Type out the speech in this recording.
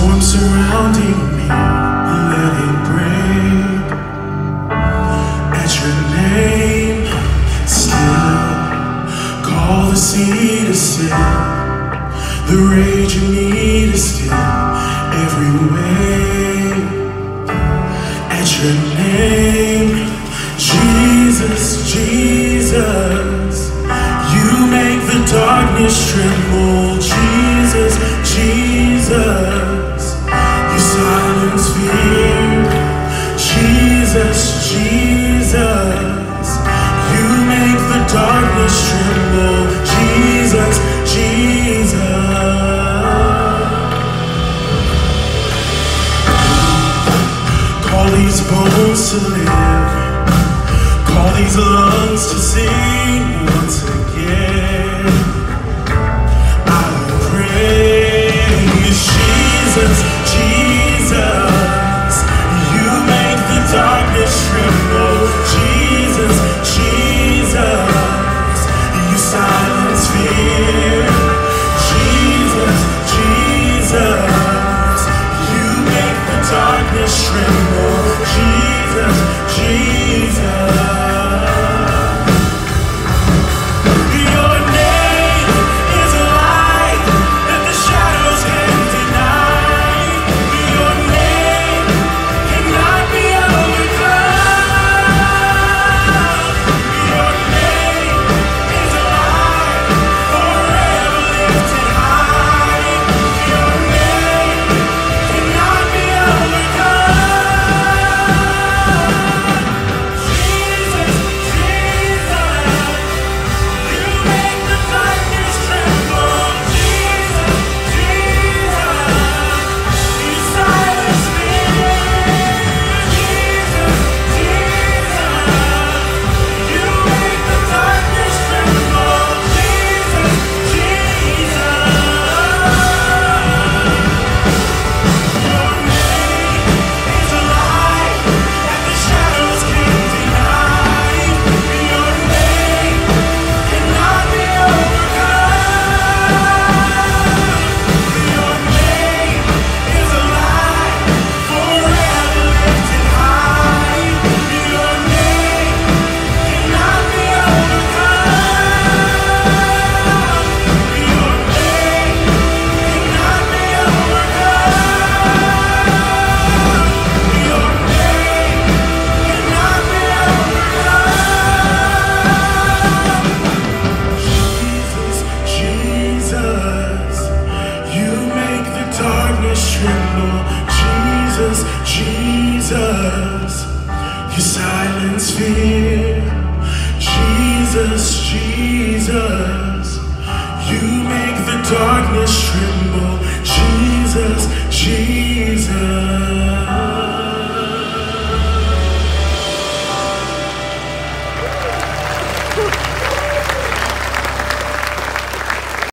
storm surrounding me, let it break. At your name, still call the sea to still. The rage in me to still every way. At your name, Jesus, Jesus, you make the darkness tremble, Jesus. close to live. Call these lungs to sing once again. tremble, Jesus, Jesus. You silence fear, Jesus, Jesus.